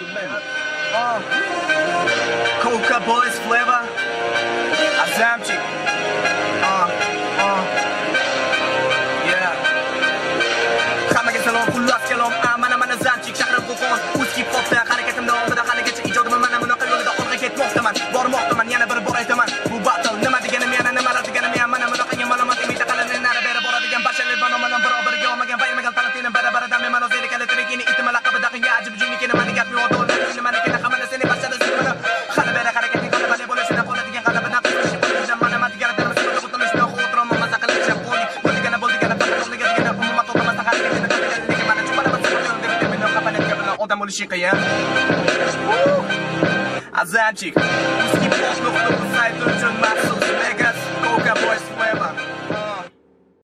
Uh, Coca Boys flavor. Azamchik. Uh, uh. Yeah. hammaga salom xullas kalom a mana mana zamchik shahrim qo'qon uski popda harakatim davomida haligacha ijodim mana bunaqa yo'lida orqa ketmoqdaman bormoqdaman yana bir bor aytaman bu odam bo'lishi qiyin azamchik